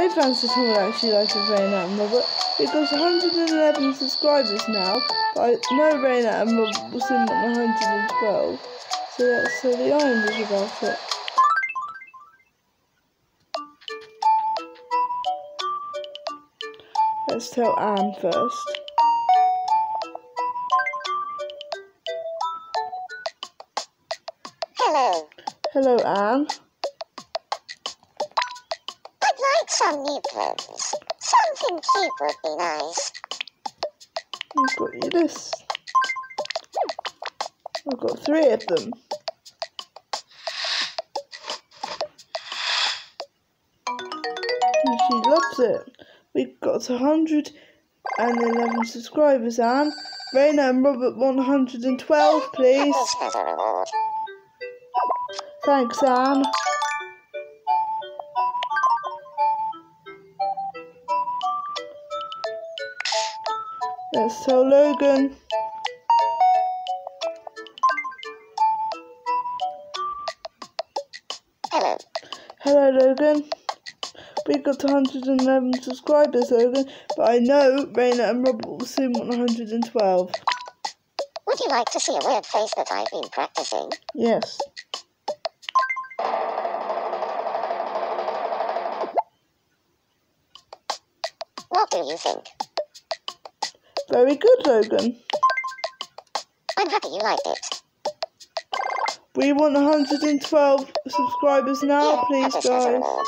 Hey fans, it's Tom actually like of Rainer and Robert. We've got 111 subscribers now, but I know Rainer and Robert soon want 112. So let's tell the Islanders about it. Let's tell Anne first. Hello. Hello, Anne. I'd like some new clothes. Something cute would be nice. I've got you this. I've got three of them. And she loves it. We've got 111 subscribers, Anne. Rainer and Robert 112, please. This as a reward. Thanks, Anne. Let's tell Logan. Hello. Hello, Logan. We've got 111 subscribers, Logan, but I know Rainer and Robert will soon want 112. Would you like to see a weird face that I've been practicing? Yes. What do you think? Very good, Logan. I'm happy you liked it. We want 112 subscribers now, Here, please, have this as a guys.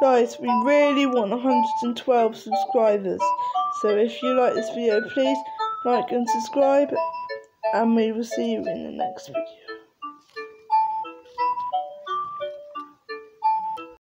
Guys, we really want 112 subscribers. So if you like this video, please like and subscribe. And we will see you in the next video.